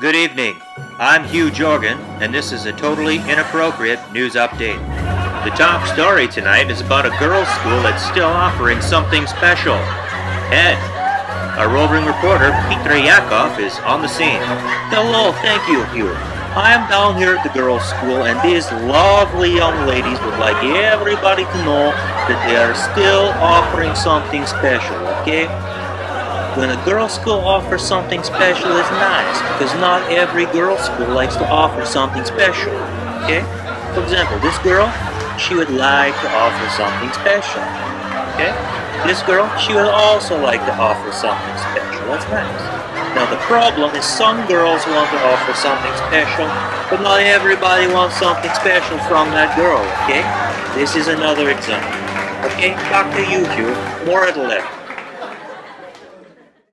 Good evening. I'm Hugh Jorgan, and this is a totally inappropriate news update. The top story tonight is about a girls' school that's still offering something special. Ed, our roving reporter Peter Yakov is on the scene. Hello, thank you, Hugh. I am down here at the girls' school, and these lovely young ladies would like everybody to know that they are still offering something special, okay? When a girls' school offers something special, it's nice, because not every girls' school likes to offer something special, okay? For example, this girl, she would like to offer something special, okay? This girl, she would also like to offer something special, that's nice. Now the problem is some girls want to offer something special, but not everybody wants something special from that girl, okay? This is another example. Okay, back to you, Hugh. More at 11.